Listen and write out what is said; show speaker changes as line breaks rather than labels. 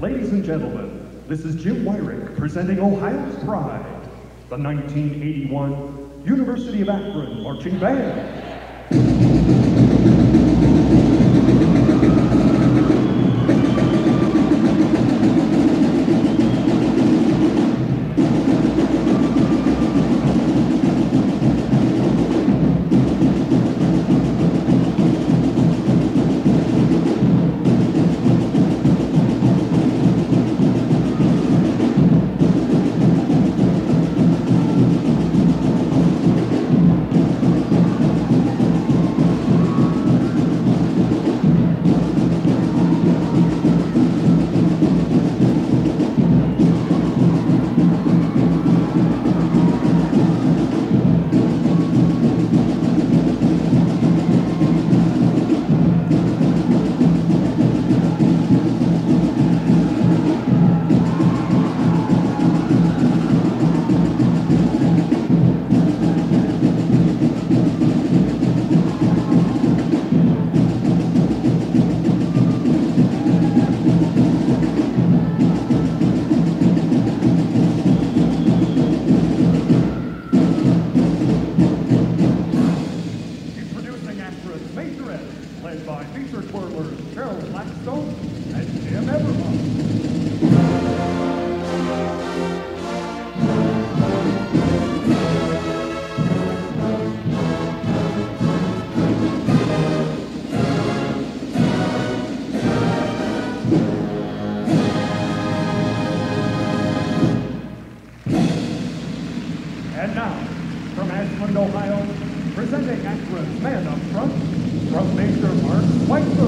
Ladies and gentlemen, this is Jim Wyrick presenting Ohio's Pride, the 1981 University of Akron Marching Band. by feature twirlers Cheryl Blackstone and Jim Eberhardt. And now, from Ashland, Ohio, presenting actress Man Up Front, from Major Mark White.